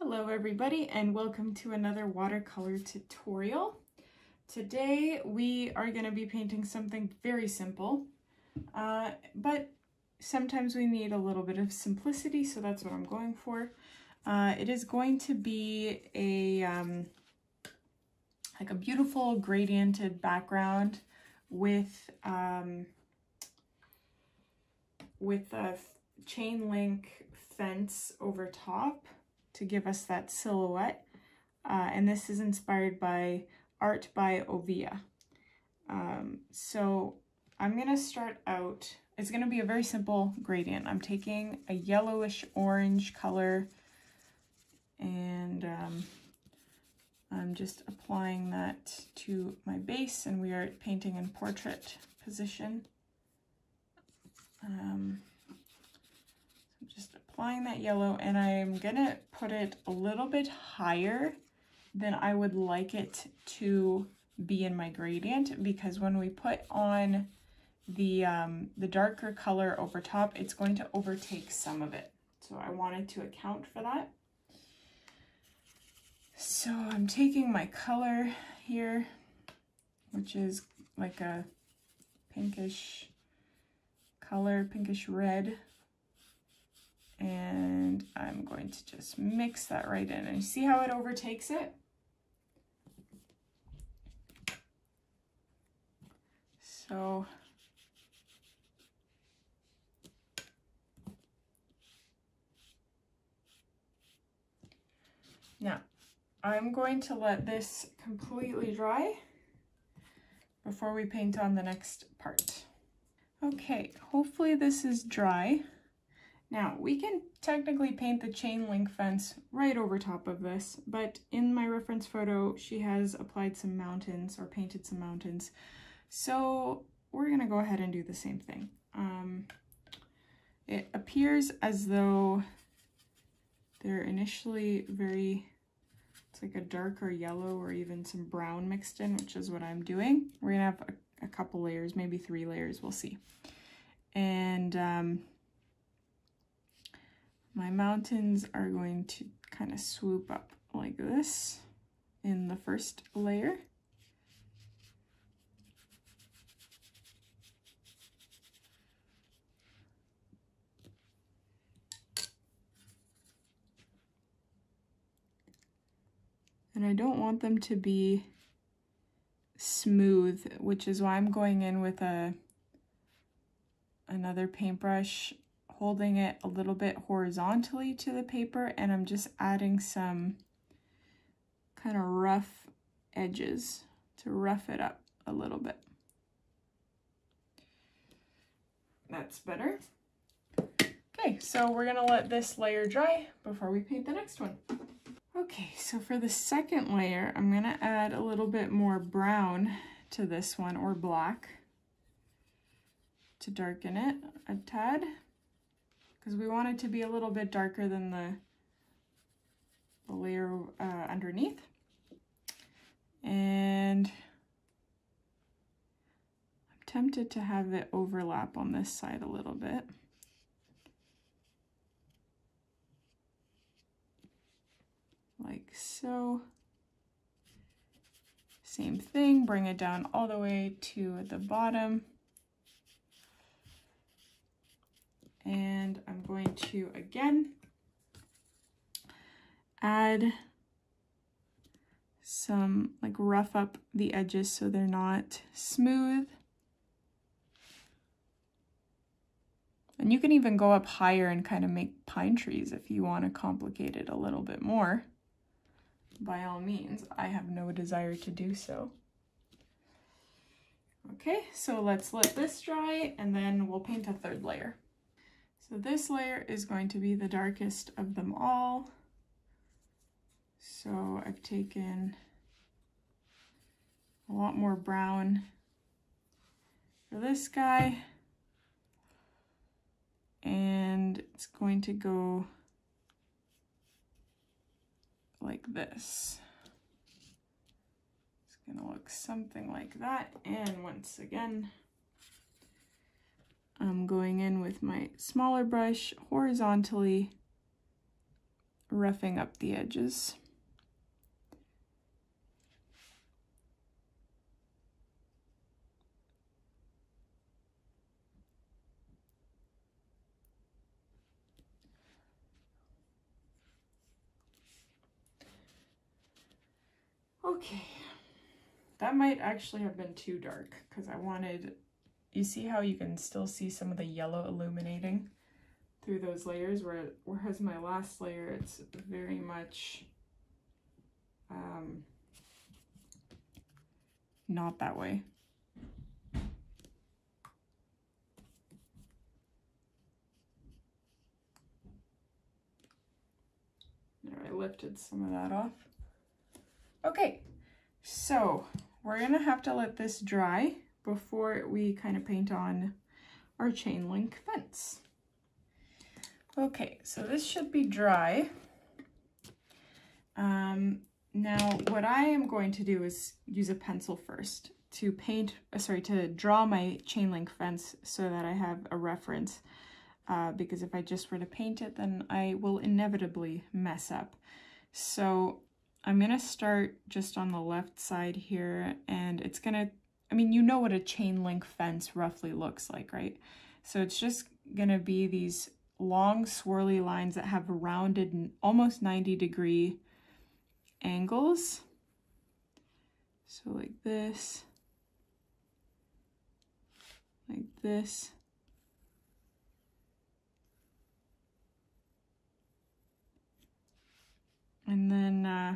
Hello everybody and welcome to another watercolor tutorial. Today we are going to be painting something very simple, uh, but sometimes we need a little bit of simplicity so that's what I'm going for. Uh, it is going to be a um, like a beautiful gradiented background with um, with a chain link fence over top to give us that silhouette. Uh, and this is inspired by art by Oviya. Um, so I'm going to start out, it's going to be a very simple gradient. I'm taking a yellowish orange color and um, I'm just applying that to my base and we are painting in portrait position. Um, applying that yellow and I'm gonna put it a little bit higher than I would like it to be in my gradient because when we put on the, um, the darker color over top, it's going to overtake some of it. So I wanted to account for that. So I'm taking my color here, which is like a pinkish color, pinkish red and I'm going to just mix that right in. And see how it overtakes it? So now I'm going to let this completely dry before we paint on the next part. Okay, hopefully this is dry. Now, we can technically paint the chain link fence right over top of this, but in my reference photo, she has applied some mountains or painted some mountains. So we're gonna go ahead and do the same thing. Um, it appears as though they're initially very, it's like a darker yellow or even some brown mixed in, which is what I'm doing. We're gonna have a, a couple layers, maybe three layers, we'll see. And um, my mountains are going to kind of swoop up like this in the first layer. And I don't want them to be smooth, which is why I'm going in with a another paintbrush holding it a little bit horizontally to the paper and I'm just adding some kind of rough edges to rough it up a little bit. That's better. Okay, so we're gonna let this layer dry before we paint the next one. Okay, so for the second layer, I'm gonna add a little bit more brown to this one, or black, to darken it a tad because we want it to be a little bit darker than the, the layer uh, underneath. And I'm tempted to have it overlap on this side a little bit. Like so. Same thing, bring it down all the way to the bottom. and I'm going to again add some like rough up the edges so they're not smooth. And you can even go up higher and kind of make pine trees if you want to complicate it a little bit more. By all means, I have no desire to do so. Okay, so let's let this dry and then we'll paint a third layer. So this layer is going to be the darkest of them all. So I've taken a lot more brown for this guy. And it's going to go like this. It's gonna look something like that. And once again, I'm going in with my smaller brush horizontally roughing up the edges. Okay, that might actually have been too dark because I wanted, you see how you can still see some of the yellow illuminating through those layers where, whereas my last layer, it's very much um, not that way. There, I lifted some of that off. Okay, so we're gonna have to let this dry before we kind of paint on our chain link fence. Okay, so this should be dry. Um, now what I am going to do is use a pencil first to paint, uh, sorry, to draw my chain link fence so that I have a reference. Uh, because if I just were to paint it, then I will inevitably mess up. So I'm going to start just on the left side here and it's going to, I mean, you know what a chain link fence roughly looks like, right? So it's just going to be these long swirly lines that have rounded almost 90 degree angles. So like this, like this. And then uh,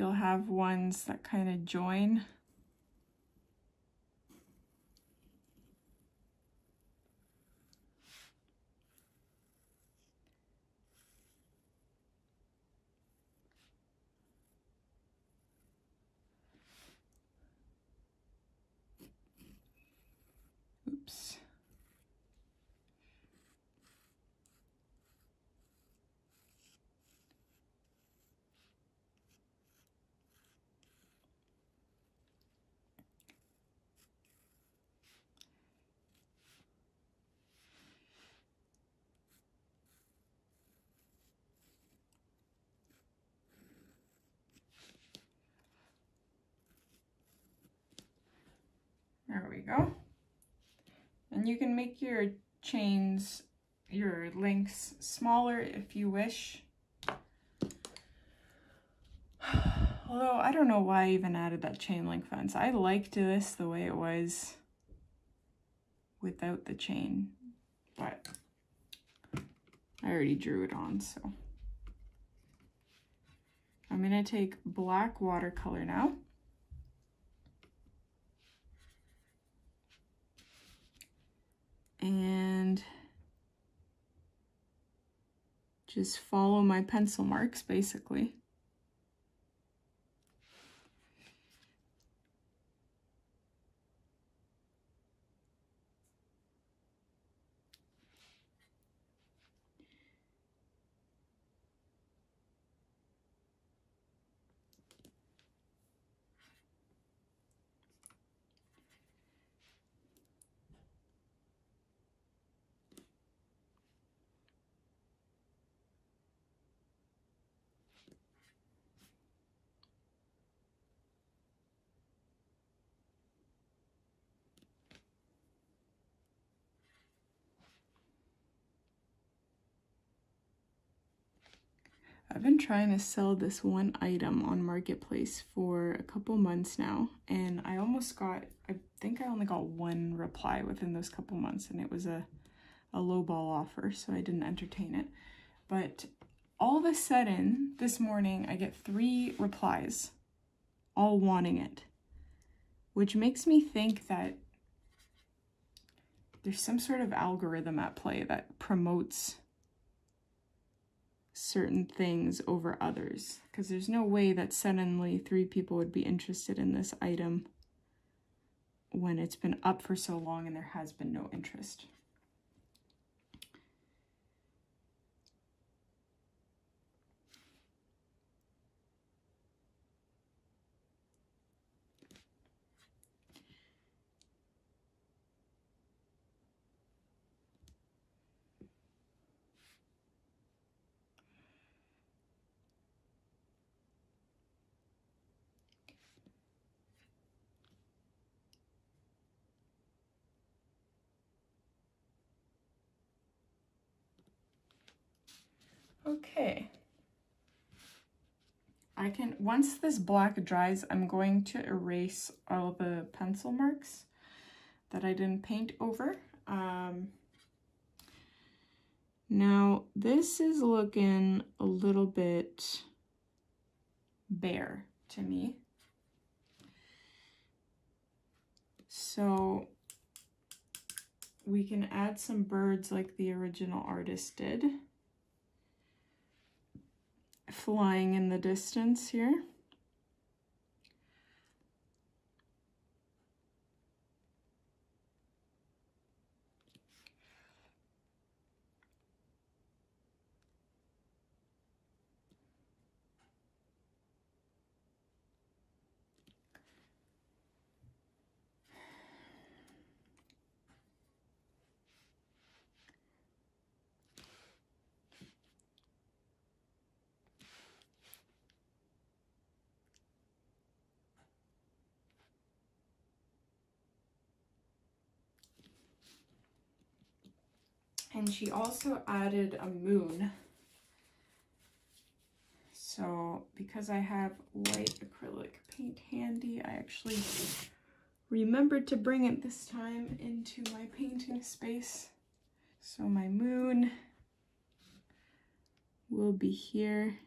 You'll have ones that kind of join. There we go. And you can make your chains, your links smaller if you wish. Although I don't know why I even added that chain link fence. I liked this the way it was without the chain, but I already drew it on, so. I'm gonna take black watercolor now. And just follow my pencil marks basically. I've been trying to sell this one item on Marketplace for a couple months now, and I almost got, I think I only got one reply within those couple months, and it was a, a lowball offer, so I didn't entertain it. But all of a sudden, this morning, I get three replies, all wanting it, which makes me think that there's some sort of algorithm at play that promotes certain things over others because there's no way that suddenly three people would be interested in this item when it's been up for so long and there has been no interest. Okay. I can, once this black dries, I'm going to erase all the pencil marks that I didn't paint over. Um, now, this is looking a little bit bare to me. So we can add some birds like the original artist did. Flying in the distance here. And she also added a moon. So because I have white acrylic paint handy, I actually remembered to bring it this time into my painting space. So my moon will be here.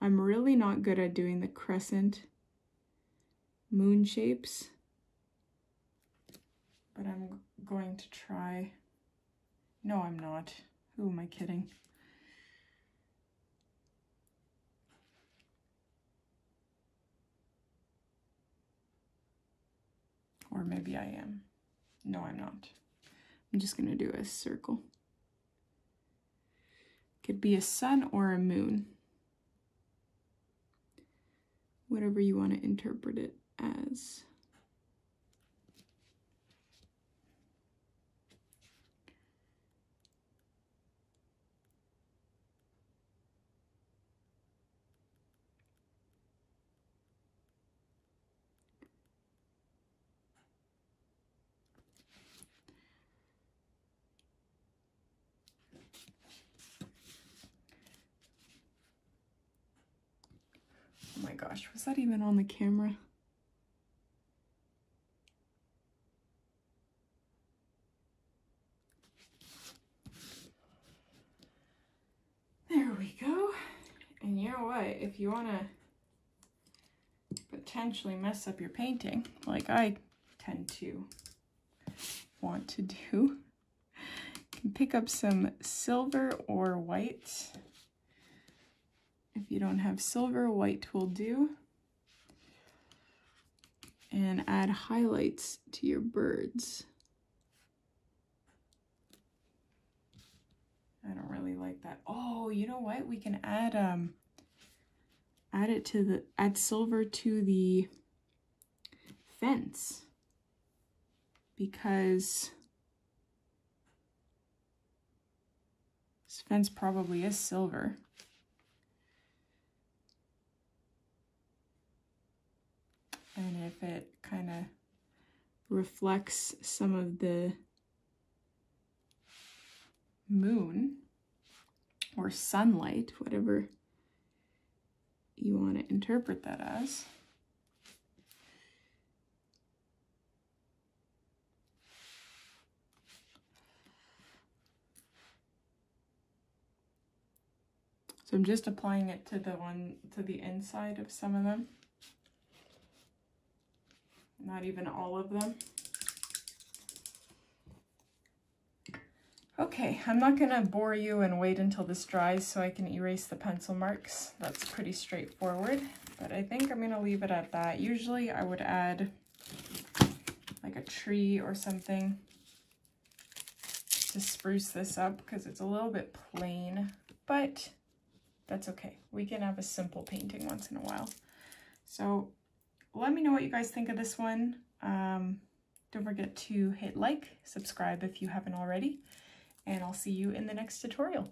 I'm really not good at doing the crescent moon shapes but I'm going to try. No, I'm not. Who am I kidding? Or maybe I am. No, I'm not. I'm just going to do a circle. Could be a sun or a moon. Whatever you want to interpret it as. Oh gosh, was that even on the camera? There we go. And you know what? If you want to potentially mess up your painting, like I tend to want to do, you can pick up some silver or white if you don't have silver, white will do. And add highlights to your birds. I don't really like that. Oh, you know what? We can add um add it to the add silver to the fence because this fence probably is silver. And if it kind of reflects some of the moon or sunlight, whatever you want to interpret that as. So I'm just applying it to the one, to the inside of some of them not even all of them. Okay, I'm not going to bore you and wait until this dries so I can erase the pencil marks. That's pretty straightforward, but I think I'm going to leave it at that. Usually I would add like a tree or something to spruce this up because it's a little bit plain, but that's okay. We can have a simple painting once in a while. So let me know what you guys think of this one. Um, don't forget to hit like, subscribe if you haven't already, and I'll see you in the next tutorial.